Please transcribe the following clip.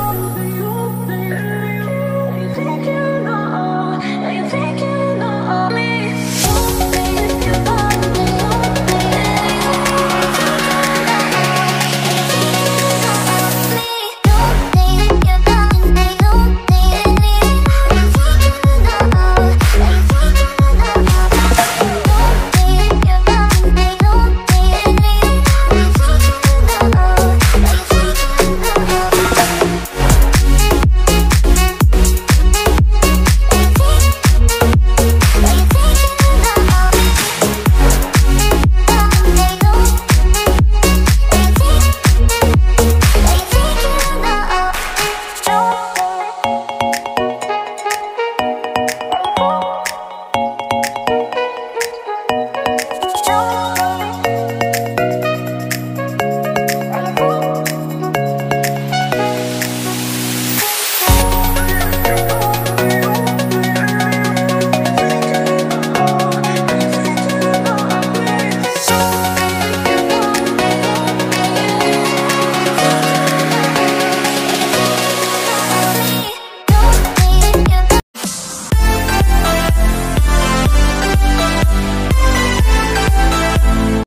Oh.